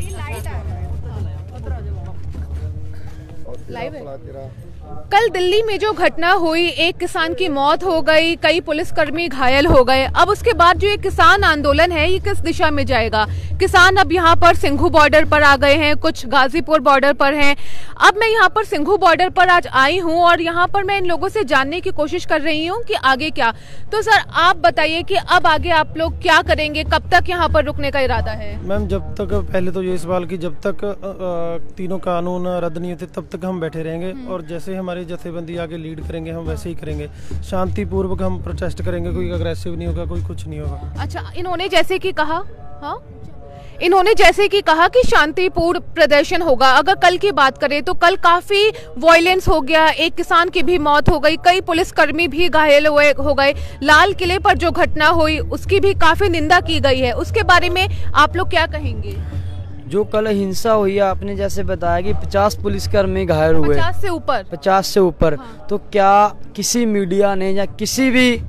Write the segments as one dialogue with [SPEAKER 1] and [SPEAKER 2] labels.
[SPEAKER 1] ये लाइट आ रहा है उधर आ जाओ लाइव है। कल दिल्ली में जो घटना हुई एक किसान की मौत हो गई कई पुलिसकर्मी घायल हो गए। अब उसके बाद जो ये किसान आंदोलन है ये किस दिशा में जाएगा? किसान अब यहाँ पर सिंघू बॉर्डर पर आ गए हैं कुछ गाजीपुर बॉर्डर पर हैं। अब मैं यहाँ पर सिंघू बॉर्डर पर आज आई हूँ और यहाँ पर मैं इन लोगों से जानने की कोशिश कर रही हूँ कि आगे क्या। तो सर आप बताइए कि अब आगे आप लोग क्या करेंगे? कब तक यहाँ पर रुकने का इरादा है?
[SPEAKER 2] मैम जब तक पहले तो ये सवाल की जब तक तीनों कानून रद्द नहीं होते तब तक हम बैठे रहेंगे और जैसे हमारी जथेबंदी आगे लीड करेंगे हम वैसे ही करेंगे। शांतिपूर्वक हम प्रोटेस्ट करेंगे कोई अग्रेसिव नहीं होगा कोई कुछ नहीं होगा।
[SPEAKER 1] अच्छा इन्होंने जैसे कि कहा हाँ? इन्होंने जैसे कि कहा कि शांतिपूर्ण प्रदर्शन होगा। अगर कल की बात करें तो कल काफ़ी वॉयलेंस हो गया एक किसान की भी मौत हो गई कई पुलिसकर्मी भी घायल हुए हो गए। लाल किले पर जो घटना हुई उसकी भी काफ़ी निंदा की गई है। उसके बारे में आप लोग क्या कहेंगे?
[SPEAKER 3] जो कल हिंसा हुई है आपने जैसे बताया कि 50 पुलिसकर्मी घायल हुए।
[SPEAKER 1] पचास से ऊपर।
[SPEAKER 3] 50 से ऊपर।
[SPEAKER 1] हाँ।
[SPEAKER 3] तो क्या किसी मीडिया ने या किसी भी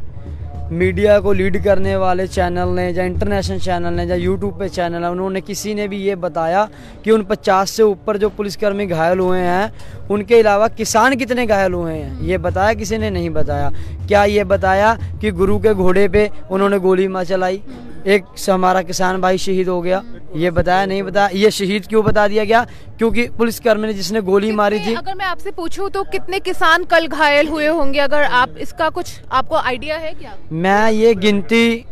[SPEAKER 3] मीडिया को लीड करने वाले चैनल ने या इंटरनेशनल चैनल ने या यूट्यूब पे चैनल है उन्होंने किसी ने भी ये बताया कि उन 50 से ऊपर जो पुलिसकर्मी घायल हुए हैं उनके अलावा किसान कितने घायल हुए हैं? ये बताया किसी ने? नहीं बताया। क्या ये बताया कि गुरु के घोड़े पे उन्होंने गोली मार चलाई? एक से हमारा किसान भाई शहीद हो गया। ये बताया नहीं बताया ये शहीद क्यों बता दिया गया? क्योंकि पुलिसकर्मी ने जिसने गोली मारी थी।
[SPEAKER 1] अगर मैं आपसे पूछूँ तो कितने किसान कल घायल हुए होंगे? अगर आप इसका कुछ आपको आइडिया है क्या?
[SPEAKER 3] मैं ये गिनती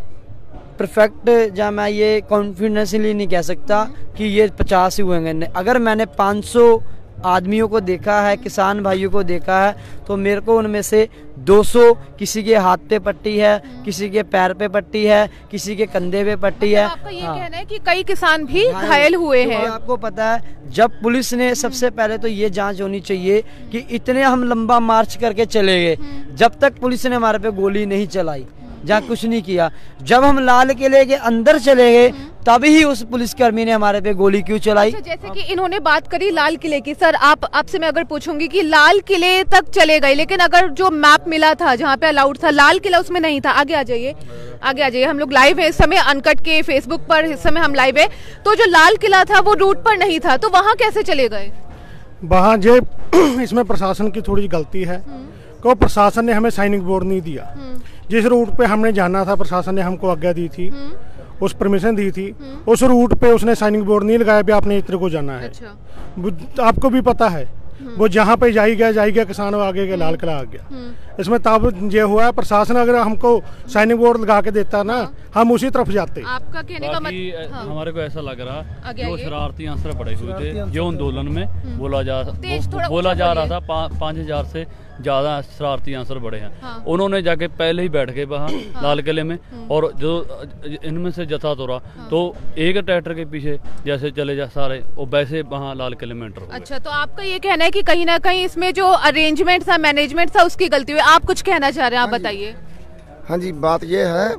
[SPEAKER 3] परफेक्ट या मैं ये कॉन्फिडेंसली नहीं कह सकता कि ये पचास ही हुए होंगे। अगर मैंने 500 आदमियों को देखा है किसान भाइयों को देखा है तो मेरे को उनमें से 200 किसी के हाथ पे पट्टी है किसी के पैर पे पट्टी है किसी के कंधे पे पट्टी है।
[SPEAKER 1] मतलब आपका ये
[SPEAKER 3] हाँ।
[SPEAKER 1] कहना है कि कई किसान भी
[SPEAKER 3] घायल-
[SPEAKER 1] हुए हैं।
[SPEAKER 3] आपको पता है जब पुलिस ने सबसे पहले तो ये जाँच होनी चाहिए कि इतने हम लंबा मार्च करके चले गए। जब तक पुलिस ने हमारे पे गोली नहीं चलाई जहाँ कुछ नहीं किया जब हम लाल किले के अंदर चले गए तभी ही उस पुलिसकर्मी ने हमारे पे गोली क्यों चलाई?
[SPEAKER 1] अच्छा जैसे कि इन्होंने बात करी लाल किले की। सर आप आपसे मैं अगर पूछूँगी कि लाल किले तक चले गए लेकिन अगर जो मैप मिला था जहाँ पे अलाउड था लाल किला उसमें नहीं था। आगे आ जाइए आगे आ जाइए। हम लोग लाइव है इस समय अनकट के फेसबुक पर इस समय हम लाइव है। तो जो लाल किला था वो रूट पर नहीं था तो वहाँ कैसे चले गए?
[SPEAKER 4] वहाँ जे इसमें प्रशासन की थोड़ी गलती है। को प्रशासन ने हमें साइनिंग बोर्ड नहीं दिया। जिस रूट पे हमने जाना था प्रशासन ने हमको आज्ञा दी थी। उस परमिशन दी थी। उस रूट पे उसने साइनिंग बोर्ड नहीं लगाया भी आपने इतने को जाना है।
[SPEAKER 1] अच्छा।
[SPEAKER 4] आपको भी पता है वो जहाँ पे जाई गया जाई गया किसान वो आगे गया लाल किला आ गया इसमें तब ये हुआ है प्रशासन अगर हमको साइनिंग बोर्ड लगा के देता ना हम उसी तरफ़ जाते।
[SPEAKER 1] आपका कहने का मतलब हाँ।
[SPEAKER 5] हमारे को ऐसा लग रहा जो शरारती आंसर पड़े हुए थे जो आंदोलन में बोला जा बोला जा रहा था पाँच हज़ार से ज़्यादा शरारती आंसर बड़े हैं।
[SPEAKER 1] हाँ।
[SPEAKER 5] उन्होंने जाके पहले ही बैठ गए वहाँ लाल किले में और जो इनमें से जथा तोड़ा तो एक ट्रैक्टर के पीछे जैसे चले जा सारे वो वैसे वहाँ लाल किले में एंटर
[SPEAKER 1] अच्छा तो आपका ये कहना है कि कहीं ना कहीं इसमें जो अरेंजमेंट था मैनेजमेंट था उसकी गलती हुई। आप कुछ कहना चाह रहे हैं आप बताइए।
[SPEAKER 6] हाँ जी बात यह है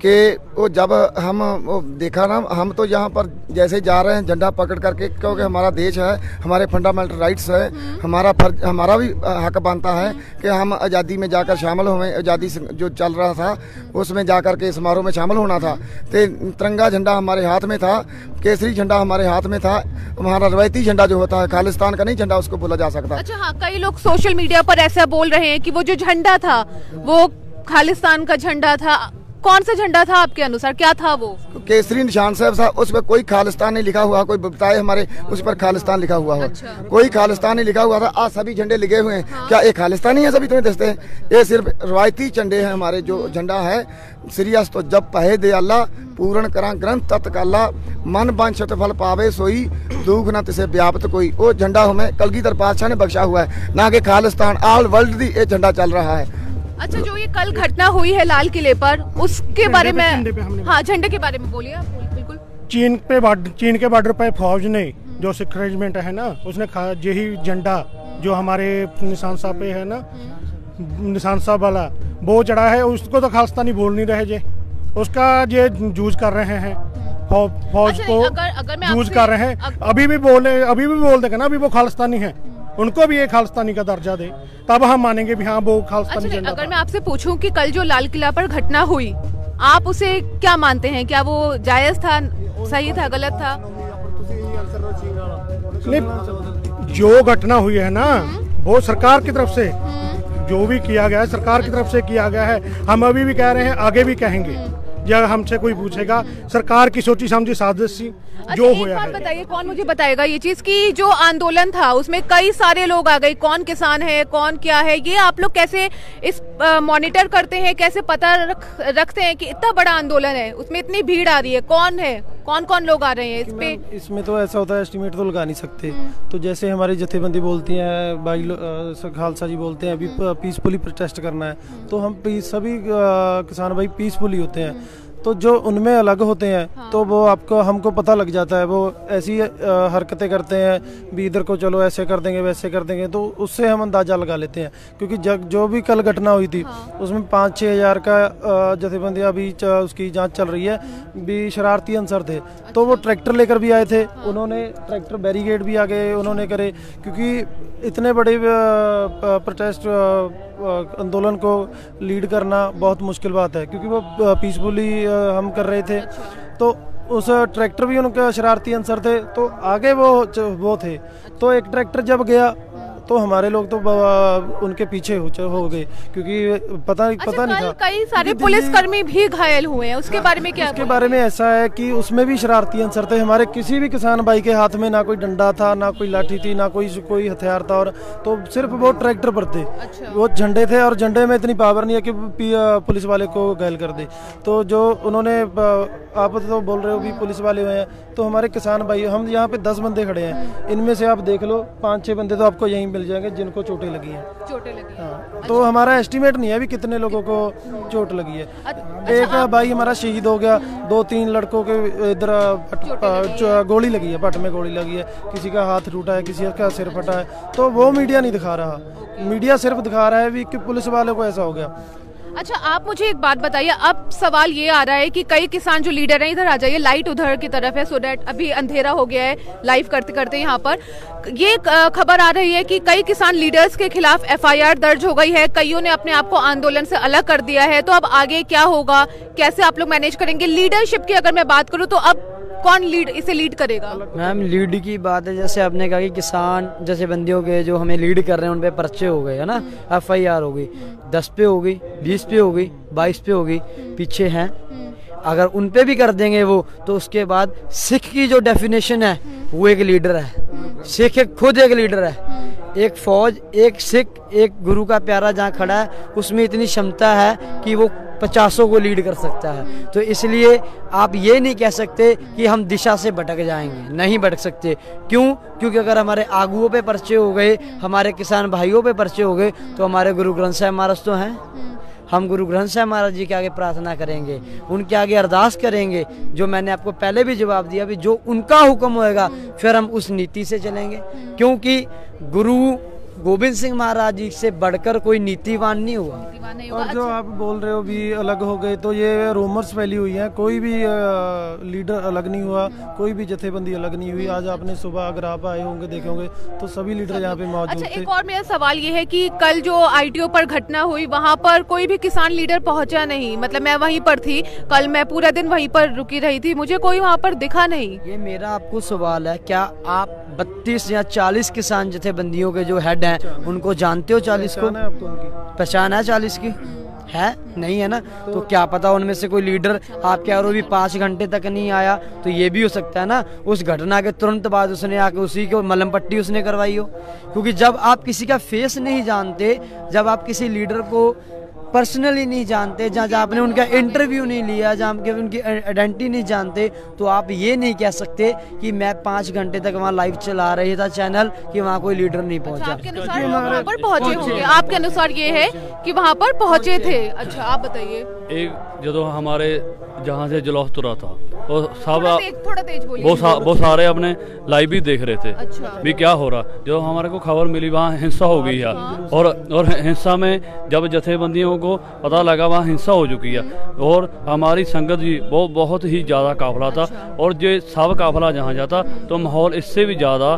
[SPEAKER 6] कि वो जब हम वो देखा ना हम तो यहाँ पर जैसे जा रहे हैं झंडा पकड़ करके क्योंकि हमारा देश है हमारे फंडामेंटल राइट्स है हमारा फ़र्ज़ हमारा भी हक बनता है कि हम आज़ादी में जाकर शामिल हुए आज़ादी जो चल रहा था उसमें जाकर के समारोह में शामिल होना था। तो तिरंगा झंडा हमारे हाथ में था केसरी झंडा हमारे हाथ में था हमारा रवायती झंडा जो होता है खालिस्तान का नहीं झंडा उसको बोला जा सकता।
[SPEAKER 1] अच्छा हाँ कई लोग सोशल मीडिया पर ऐसा बोल रहे हैं कि वो जो झंडा था वो खालिस्तान का झंडा था कौन सा झंडा था आपके अनुसार? क्या था वो?
[SPEAKER 6] केसरी निशान साहब था उस पर कोई खालिस्तान नहीं लिखा हुआ कोई बताए हमारे उस पर खालिस्तान लिखा हुआ हो
[SPEAKER 1] अच्छा।
[SPEAKER 6] कोई खालिस्तान नहीं लिखा हुआ था आज सभी झंडे लिखे हुए हैं। हाँ। क्या ये खालिस्तानी है सभी? तुम्हें दसते हैं। ये सिर्फ़ रवायती झंडे हैं हमारे जो झंडा है। सीरियस तो जब पहे दे अल्लाह पूर्ण करा ग्रंथ तत्काला मन बांछत फल पावे सोई दुख न तिसे व्याप्त कोई। वो झंडा हमें कलगीधर पातशाह ने बख्शा हुआ है। ना कि खालिस्तान ऑल वर्ल्ड दी ये झंडा चल रहा है।
[SPEAKER 1] अच्छा जो ये कल घटना हुई है लाल किले पर उसके बारे में हाँ झंडे के बारे में बोलिए बिल्कुल।
[SPEAKER 4] चीन पे चीन के बॉर्डर पे फौज ने जो सिख रेजिमेंट है ना उसने यही झंडा जो हमारे निशान साहब पे है ना निशान साहब वाला वो चढ़ा है उसको तो खालिस्तानी बोल नहीं रहे जे। उसका ये जूझ कर रहे हैं फौज
[SPEAKER 1] अच्छा,
[SPEAKER 4] को जूझ कर रहे हैं। अभी भी बोले अभी भी बोल देगा ना अभी वो खालिस्तानी है। उनको भी ये खालिस्तानी का दर्जा दे। तब हम मानेंगे भी हाँ वो
[SPEAKER 1] अच्छा
[SPEAKER 4] खालिस्तानी झंडा
[SPEAKER 1] अगर मैं आपसे पूछूँ कि कल जो लाल किला पर घटना हुई आप उसे क्या मानते हैं? क्या वो जायज़ था सही था गलत था?
[SPEAKER 4] जो घटना हुई है ना वो सरकार की तरफ़ से जो भी किया गया है सरकार की तरफ़ से किया गया है। हम अभी भी कह रहे हैं आगे भी कहेंगे। जब हमसे कोई पूछेगा? सरकार की सोची समझी साजिश सी
[SPEAKER 1] अच्छा,
[SPEAKER 4] जो हुआ है
[SPEAKER 1] बताइए कौन मुझे बताएगा ये चीज़ की जो आंदोलन था उसमें कई सारे लोग आ गए कौन किसान है कौन क्या है ये आप लोग कैसे इस मॉनिटर करते हैं कैसे पता रख, रखते हैं कि इतना बड़ा आंदोलन है उसमें इतनी भीड़ आ रही है कौन है कौन कौन लोग आ रहे हैं इस पे?
[SPEAKER 2] इसमें तो ऐसा होता है एस्टिमेट तो लगा नहीं सकते। तो जैसे हमारी जथेबंदी बोलती हैं भाई खालसा जी बोलते हैं अभी पीसफुली प्रोटेस्ट करना है। तो हम सभी किसान भाई पीसफुली होते हैं। तो जो उनमें अलग होते हैं हाँ। तो वो आपको हमको पता लग जाता है वो ऐसी हरकतें करते हैं भी इधर को चलो ऐसे कर देंगे वैसे कर देंगे तो उससे हम अंदाज़ा लगा लेते हैं क्योंकि जग जो भी कल घटना हुई थी हाँ। उसमें पाँच छः हज़ार का जथेबंदी अभी उसकी जाँच चल रही है भी शरारती अंसर थे अच्छा। तो वो ट्रैक्टर लेकर भी आए थे हाँ। उन्होंने ट्रैक्टर बैरिकेड भी आ गए उन्होंने करे क्योंकि इतने बड़े प्रोटेस्ट आंदोलन को लीड करना बहुत मुश्किल बात है क्योंकि वो पीसफुली हम कर रहे थे। तो उस ट्रैक्टर भी उनके शरारती अंसर थे। तो आगे वो वो थे। तो एक ट्रैक्टर जब गया तो हमारे लोग तो उनके पीछे हो हो गए क्योंकि पता
[SPEAKER 1] अच्छा
[SPEAKER 2] पता नहीं था।
[SPEAKER 1] कई सारे
[SPEAKER 2] क्योंकि
[SPEAKER 1] पुलिस कर्मी भी घायल हुए हैं उसके बारे में क्या
[SPEAKER 2] उसके बारे में ऐसा है कि उसमें भी शरारती अंसर थे। हमारे किसी भी किसान भाई के हाथ में ना कोई डंडा था ना कोई लाठी थी ना कोई कोई हथियार था और तो सिर्फ़ वो ट्रैक्टर पर थे।
[SPEAKER 1] अच्छा।
[SPEAKER 2] वो झंडे थे और झंडे में इतनी पावर नहीं है कि पुलिस वाले को घायल कर दे। तो जो उन्होंने आप तो बोल रहे हो भी पुलिस वाले हुए हैं तो हमारे किसान भाई हम यहाँ पे दस बंदे खड़े हैं। इनमें से आप देख लो पाँच छः बंदे तो आपको यहीं मिल जाएँगे जिनको चोटें लगी हैं।
[SPEAKER 1] चोटें लगी हैं।
[SPEAKER 2] हाँ, तो हमारा एस्टिमेट नहीं है अभी कितने लोगों को चोट लगी है। अच्छा, एक भाई हमारा शहीद हो गया दो तीन लड़कों के इधर गोली लगी है पट में गोली लगी है किसी का हाथ टूटा है किसी का सिर फटा है तो वो मीडिया नहीं दिखा रहा। मीडिया सिर्फ़ दिखा रहा है भी कि पुलिस वाले को ऐसा हो गया।
[SPEAKER 1] अच्छा आप मुझे एक बात बताइए। अब सवाल ये आ रहा है कि कई किसान जो लीडर हैं, इधर आ जाइए। लाइट उधर की तरफ़ है सो डैट अभी अंधेरा हो गया है लाइव करते करते यहाँ पर। ये खबर आ रही है कि कई किसान लीडर्स के खिलाफ एफआईआर दर्ज हो गई है। कईयों ने अपने आप को आंदोलन से अलग कर दिया है। तो अब आगे क्या होगा? कैसे आप लोग मैनेज करेंगे? लीडरशिप की अगर मैं बात करूँ तो अब कौन लीड इसे लीड करेगा?
[SPEAKER 3] मैम लीड की बात है, जैसे आपने कहा कि किसान, जैसे बंदियों के जो हमें लीड कर रहे हैं उन पे पर्चे हो गए, है ना? एफ़ आई आर हो गई, दस पे हो गई, बीस पे हो गई, बाईस पे हो गई, पीछे हैं। अगर उन पे भी कर देंगे वो तो उसके बाद सिख की जो डेफिनेशन है, वो एक लीडर है। सिख एक, खुद एक लीडर है। एक फौज, एक सिख, एक गुरु का प्यारा जहाँ खड़ा है, उसमें इतनी क्षमता है कि वो पचासों को लीड कर सकता है। तो इसलिए आप ये नहीं कह सकते कि हम दिशा से भटक जाएँगे। नहीं भटक सकते। क्यों? क्योंकि अगर हमारे आगुओं पे पर्चे हो गए, हमारे किसान भाइयों पे पर्चे हो गए तो हमारे गुरु ग्रंथ साहब महाराज तो हैं। हम गुरु ग्रंथ साहब महाराज जी के आगे प्रार्थना करेंगे। उनके आगे अरदास करेंगे। जो मैंने आपको पहले भी जवाब दिया भी जो उनका हुक्म होएगा, फिर हम उस नीति से चलेंगे। क्योंकि गुरु गोविंद सिंह महाराज जी से बढ़कर कोई नीतिवान नहीं हुआ।
[SPEAKER 2] और जो आप बोल रहे हो भी अलग हो गए तो ये रूमर्स फैली हुई हैं कोई भी लीडर अलग नहीं हुआ कोई भी जथेबंदी अलग नहीं हुई। आज आपने सुबह अगर आप आए होंगे देखे होंगे तो सभी लीडर यहाँ पे मौजूद
[SPEAKER 1] अच्छा
[SPEAKER 2] थे।
[SPEAKER 1] एक और मेरा सवाल ये है कि कल जो आईटीओ पर घटना हुई वहाँ पर कोई भी किसान लीडर पहुँचा नहीं। मतलब मैं वहीं पर थी कल मैं पूरा दिन वहीं पर रुकी रही थी मुझे कोई वहाँ पर दिखा नहीं।
[SPEAKER 3] ये मेरा आपको सवाल है क्या आप 32 या 40 किसान जथेबंदियों के जो हेड हैं। उनको जानते हो 40 को?
[SPEAKER 2] पहचान है
[SPEAKER 3] 40 की? है? नहीं है ना? तो क्या पता उनमें से कोई लीडर आपके और रहे भी पाँच घंटे तक नहीं आया? तो ये भी हो सकता है ना उस घटना के तुरंत बाद उसने आके उसी को मलम पट्टी उसने करवाई हो? क्योंकि जब आप किसी का फेस नहीं जानते जब आप किसी लीडर को पर्सनली नहीं जानते जहाँ जहाँ आपने उनका इंटरव्यू नहीं लिया जहाँ आपके उनकी आइडेंटिटी नहीं जानते तो आप ये नहीं कह सकते कि मैं पाँच घंटे तक वहाँ लाइव चला रही था चैनल कि वहाँ कोई लीडर नहीं
[SPEAKER 1] अच्छा,
[SPEAKER 3] पहुँचा।
[SPEAKER 1] आपके अनुसार वो वहाँ पर पहुँचे। होंगे। आपके अनुसार ये है कि वहाँ पर पहुँचे थे। अच्छा आप बताइए।
[SPEAKER 5] एक जो हमारे जहाँ से जुलूस तुरा था वो सब
[SPEAKER 1] थोड़ा तेज बोलिए।
[SPEAKER 5] वो सा, वो सारे अपने लाइव भी देख रहे थे।
[SPEAKER 1] अच्छा।
[SPEAKER 5] भी क्या हो रहा? जो हमारे को खबर मिली वहाँ हिंसा हो गई है। और और हिंसा में जब जथेबंदियों को पता लगा वहाँ हिंसा हो चुकी है। और हमारी संगत जी वो बहुत ही ज़्यादा काफिला था। और जो सब काफिला जहाँ जाता तो माहौल इससे भी ज़्यादा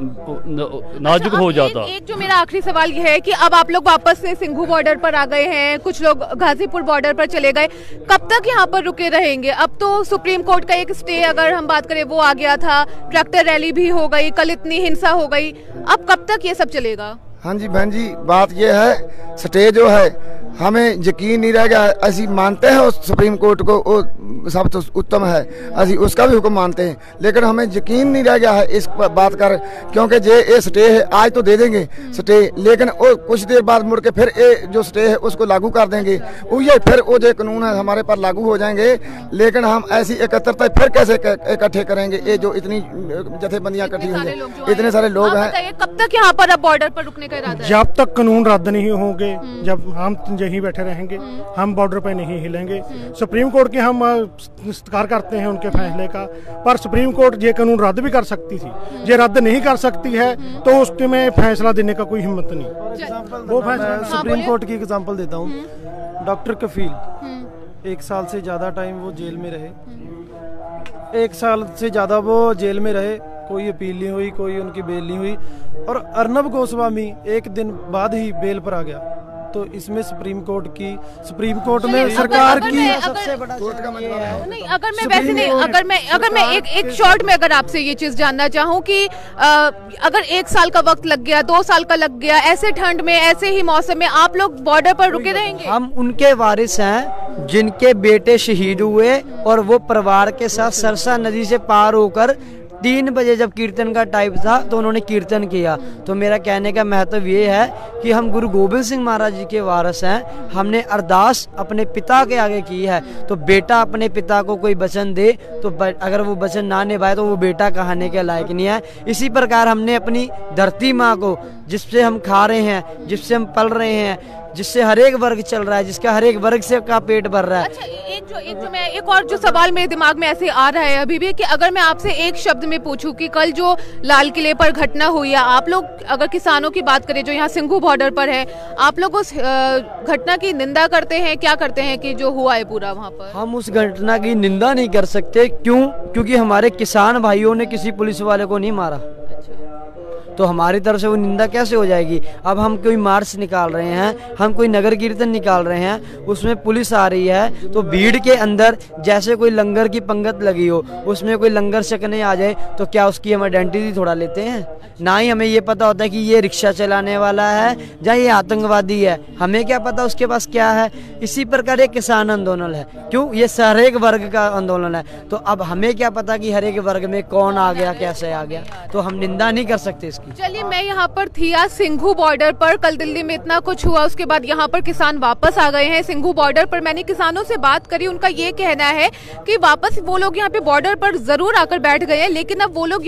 [SPEAKER 5] नाजुक
[SPEAKER 1] अच्छा,
[SPEAKER 5] हो जाता।
[SPEAKER 1] एक, एक जो मेरा आखिरी सवाल ये है कि अब आप लोग वापस से सिंघू बॉर्डर पर आ गए हैं कुछ लोग गाजीपुर बॉर्डर पर चले गए कब तक यहाँ पर रुके रहेंगे? अब तो सुप्रीम कोर्ट का एक स्टे अगर हम बात करें वो आ गया था ट्रैक्टर रैली भी हो गई कल इतनी हिंसा हो गई अब कब तक ये सब चलेगा?
[SPEAKER 6] हाँ जी बहन जी बात ये है स्टे जो है हमें यकीन नहीं रह गया असी मानते हैं उस सुप्रीम कोर्ट को वो सब तो उत्तम है असी उसका भी हुक्म मानते हैं लेकिन हमें यकीन नहीं रह गया है इस बात कर क्योंकि जे ये स्टे है आज तो दे देंगे स्टे लेकिन वो कुछ देर बाद मुड़ के फिर ये जो स्टे है उसको लागू कर देंगे वो फिर वो जो कानून है हमारे पर लागू हो जाएँगे लेकिन हम ऐसी एकत्रता फिर कैसे इकट्ठे करेंगे ये जो इतनी जथेबंदियाँ इकट्ठी होंगी इतने सारे लोग हैं।
[SPEAKER 1] कब तक यहाँ पर अब बॉर्डर पर रुकने का
[SPEAKER 4] जब तक कानून रद्द नहीं होंगे हम्म। जब हम यहीं बैठे रहेंगे। हम बॉर्डर पे नहीं हिलेंगे। सुप्रीम कोर्ट के हम सत्कार करते हैं उनके फैसले का। पर सुप्रीम कोर्ट ये कानून रद्द भी कर सकती थी। ये रद्द नहीं कर सकती है तो उसके में फैसला देने का कोई हिम्मत नहीं। वो फैसला-
[SPEAKER 1] हाँ,
[SPEAKER 2] सुप्रीम कोर्ट की एग्जांपल देता हूँ। डॉक्टर कफील एक साल से ज़्यादा टाइम वो जेल में रहे। एक साल से ज़्यादा वो जेल में रहे। कोई अपील नहीं हुई कोई उनकी बेल नहीं हुई। और अर्नब गोस्वामी एक दिन बाद ही बेल पर आ गया। तो इसमें सुप्रीम कोर्ट की सुप्रीम कोर्ट में सरकार
[SPEAKER 1] अगर
[SPEAKER 2] की
[SPEAKER 3] सबसे बड़ा
[SPEAKER 6] कोर्ट का मतलब
[SPEAKER 1] नहीं अगर मैं वैसे नहीं अगर मैं अगर मैं एक एक शॉर्ट में अगर आपसे ये चीज़ जानना चाहूँ कि अगर एक साल का वक्त लग गया दो साल का लग गया ऐसे ठंड में ऐसे ही मौसम में आप लोग बॉर्डर पर रुके रहेंगे?
[SPEAKER 3] हम उनके वारिस हैं जिनके बेटे शहीद हुए और वो परिवार के साथ सरसा नदी से पार होकर तीन बजे जब कीर्तन का टाइम था तो उन्होंने कीर्तन किया। तो मेरा कहने का महत्व ये है कि हम गुरु गोबिंद सिंह महाराज जी के वारस हैं। हमने अरदास अपने पिता के आगे की है। तो बेटा अपने पिता को कोई वचन दे तो अगर वो वचन ना निभाए तो वो बेटा कहने के लायक नहीं है। इसी प्रकार हमने अपनी धरती माँ को जिससे हम खा रहे हैं जिससे हम पल रहे हैं जिससे हर एक वर्ग चल रहा है जिसका हर एक वर्ग से का पेट भर रहा है।
[SPEAKER 1] अच्छा एक जो एक जो मैं एक और जो सवाल मेरे दिमाग में ऐसे आ रहा है अभी भी कि अगर मैं आपसे एक शब्द में पूछूँ कि कल जो लाल किले पर घटना हुई है आप लोग अगर किसानों की बात करें जो यहाँ सिंघू बॉर्डर पर है आप लोग उस घटना की निंदा करते हैं क्या करते हैं कि जो हुआ है पूरा वहाँ पर?
[SPEAKER 3] हम उस घटना की निंदा नहीं कर सकते। क्यों? क्योंकि हमारे किसान भाइयों ने किसी पुलिस वाले को नहीं मारा। तो हमारी तरफ़ से वो निंदा कैसे हो जाएगी? अब हम कोई मार्च निकाल रहे हैं, हम कोई नगर कीर्तन निकाल रहे हैं, उसमें पुलिस आ रही है तो भीड़ के अंदर जैसे कोई लंगर की पंगत लगी हो, उसमें कोई लंगर चकने आ जाए तो क्या उसकी हम आइडेंटिटी थोड़ा लेते हैं? ना ही हमें ये पता होता है कि ये रिक्शा चलाने वाला है, या ये आतंकवादी है। हमें क्या पता उसके पास क्या है? इसी प्रकार ये किसान आंदोलन है। क्यों? ये हर एक वर्ग का आंदोलन है। तो अब हमें क्या पता कि हर एक वर्ग में कौन आ गया, कैसे आ गया? तो हम निंदा नहीं कर सकते इसकी
[SPEAKER 1] चलिए, मैं यहाँ पर थी आज सिंघू बॉर्डर पर। कल दिल्ली में इतना कुछ हुआ, उसके बाद यहाँ पर किसान वापस आ गए हैं सिंघू बॉर्डर पर। मैंने किसानों से बात करी, उनका ये कहना है कि वापस वो लोग यहाँ पे बॉर्डर पर ज़रूर आकर बैठ गए हैं, लेकिन अब वो लोग